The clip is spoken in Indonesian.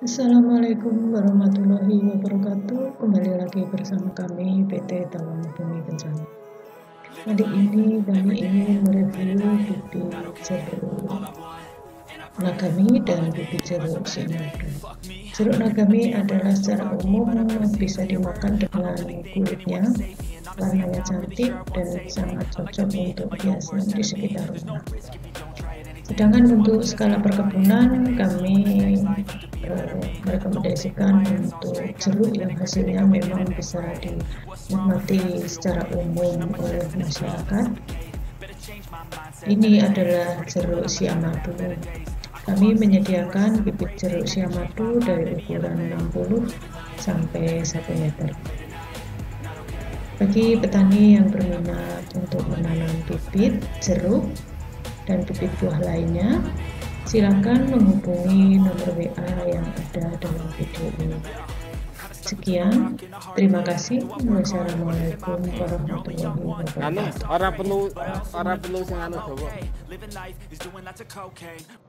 Assalamualaikum warahmatullahi wabarakatuh. Kembali lagi bersama kami PT Tawang Bumi Kencana. Kali ini kami ingin mereview bibit jeruk nagami dan bibit jeruk sinadu. Jeruk nagami adalah secara umum bisa dimakan dengan kulitnya, warnanya cantik dan sangat cocok untuk hiasan di sekitar rumah. Sedangkan untuk skala perkebunan kami eh, merekomendasikan untuk jeruk yang hasilnya memang bisa dinikmati secara umum oleh masyarakat. Ini adalah jeruk siamadu. Kami menyediakan bibit jeruk siamadu dari ukuran 60 sampai 1 meter. Bagi petani yang berminat untuk menanam bibit jeruk dan bibit buah lainnya, silakan menghubungi nomor WA yang ada dalam video ini. Sekian, terima kasih. Wassalamualaikum warahmatullahi wabarakatuh. Anu